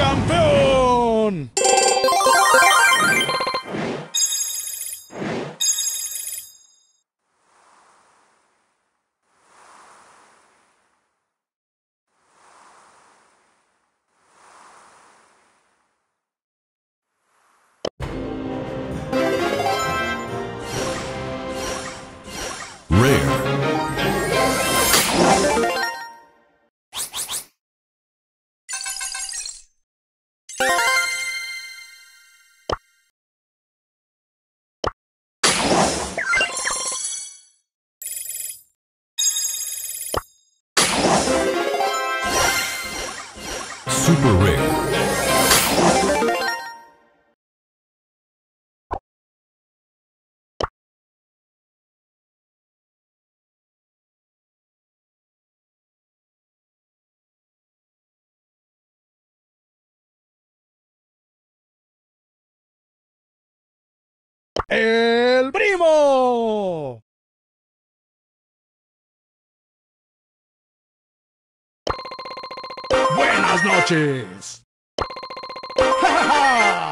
campeón. Super Rare. ¡El Buenas noches.